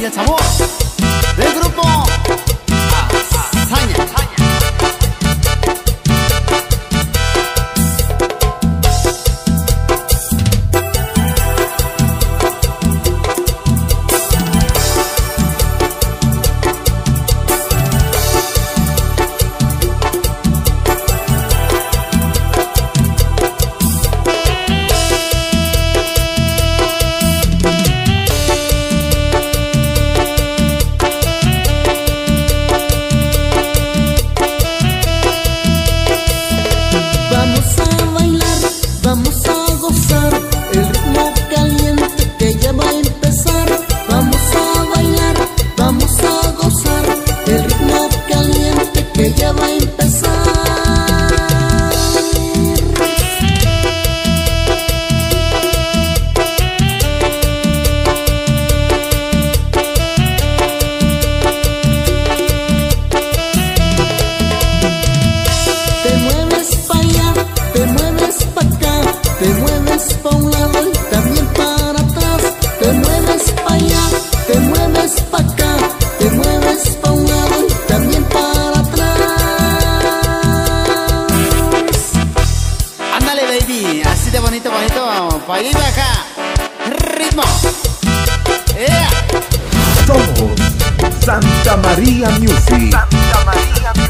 y el sabor del grupo. bajito vamos, pa' allá y acá. Ritmo. Yeah. Somos Santa María Music. Santa María Music.